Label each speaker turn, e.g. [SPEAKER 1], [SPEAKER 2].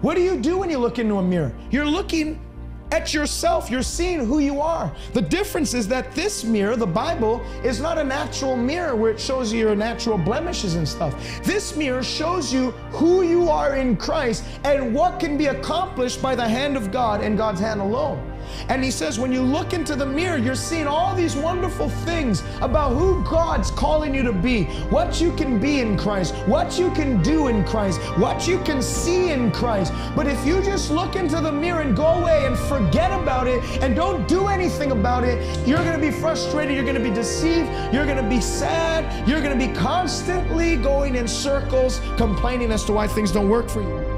[SPEAKER 1] What do you do when you look into a mirror? You're looking at yourself. You're seeing who you are. The difference is that this mirror, the Bible, is not a natural mirror where it shows you your natural blemishes and stuff. This mirror shows you who you are in Christ and what can be accomplished by the hand of God and God's hand alone. And he says, when you look into the mirror, you're seeing all these wonderful things about who God's calling you to be, what you can be in Christ, what you can do in Christ, what you can see in Christ. But if you just look into the mirror and go away and forget about it and don't do anything about it, you're going to be frustrated, you're going to be deceived, you're going to be sad, you're going to be constantly going in circles complaining as to why things don't work for you.